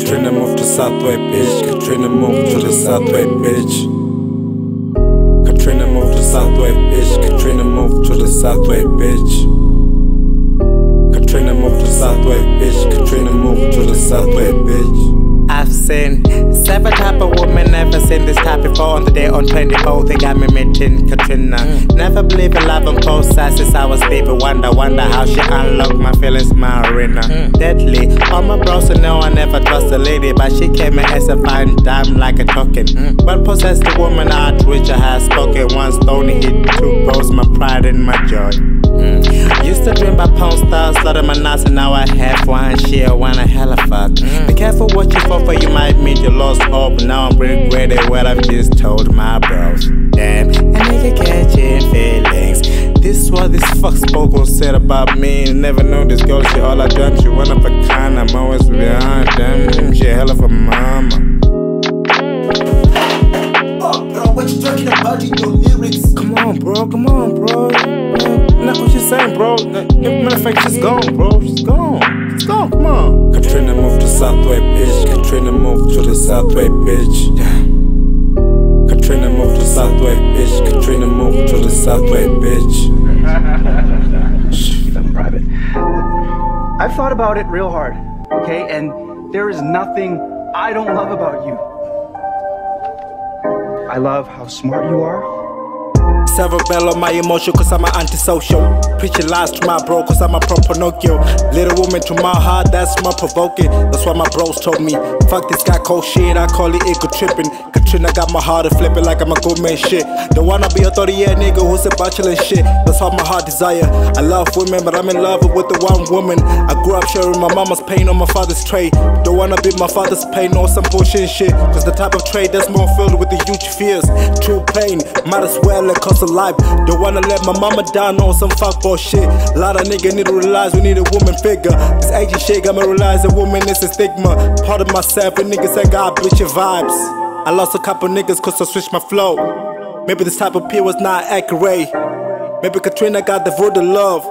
Katrina move to Southway, bitch. Katrina move to the Southway, bitch. Katrina move to Southway, bitch. Katrina move to the Southway, bitch. Katrina move to Southway, bitch. Katrina move to the Southway, bitch. Seen seven type of women, never seen this type before. On the day on 24, they got me meeting Katrina. Mm. Never believe in love and post since I was baby. Wonder, wonder how she unlocked my feelings, my arena. Mm. Deadly, all my bros so know I never trust a lady, but she came in as a fine dime like a token. Mm. Well possessed the woman out which I had spoken. One stone hit two bros, my pride and my joy. Mm. Used to dream about pound stars, slaughter my nuts, and now I have one share, one a hella fuck. Mm. Be careful what you fall for, you might meet your lost hope. Now I'm regretting what I've just told my bros. Damn, a nigga catching feelings. This what this fuck spoke on said about me. Never know this girl, she all I done. She one of a kind, I'm always behind them. She a hell of a mama. Fuck, bro, what you talking about in your lyrics? Come on, bro, come on, bro. Not what you saying, bro. Matter of fact, she's gone, bro. She's gone. She's gone, come on. Katrina move to Southway, bitch. Katrina move to the Southway, bitch. Katrina move to Southway, bitch. Katrina move to the Southway, bitch. keep them private. I've thought about it real hard, okay? And there is nothing I don't love about you. I love how smart you are. Cerebell on my emotion cause I'm an antisocial. Preaching lies to my bro cause I'm a pro Pinocchio. Little woman to my heart, that's my provoking. That's why my bros told me. Fuck this guy cold shit, I call it ego tripping. Katrina got my heart to flipping like I'm a good man shit. Don't wanna be a 30 year nigga who's a bachelor shit. That's all my heart desire. I love women, but I'm in love with the one woman. I grew up sharing my mama's pain on my father's tray. Don't wanna be my father's pain or some bullshit shit. Cause the type of trade that's more filled with the huge fears. True pain, might as well it cost a life. Don't wanna let my mama down on some fuckboy shit. Lot of nigga need to realize we need a woman figure. This aging shit i got me realize a woman is a stigma. Part of myself, and niggas say God bitch your vibes. I lost a couple niggas cause I switched my flow. Maybe this type of peer was not accurate. Maybe Katrina got the voodoo love.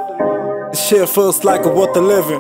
This shit feels like a worth a living.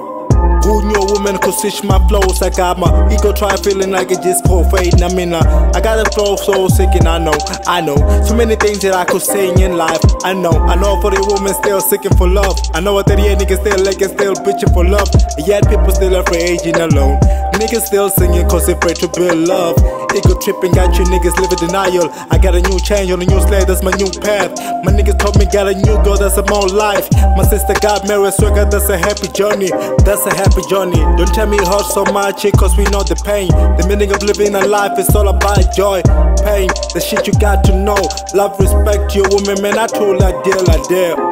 Who knew a woman could switch my flows? I got my ego try feeling like it just profane. I mean, uh, I got a flow so sick and I know, I know. So many things that I could say in life. I know, I know for the woman still seeking for love. I know what 38 niggas still like it, still bitching for love. And yet people still afraid aging alone. Niggas still singing cause they afraid to build love. Ego tripping, got you niggas living denial. I got a new change on a new sled, that's my new path. My niggas told me got a new girl, that's a more life. My sister got married, so swagger, that's a happy journey. That's a happy journey. Don't tell me it hurts so much, cause we know the pain. The meaning of living a life is all about joy, pain. The shit you got to know. Love, respect your woman, man, I told her deal, I dare.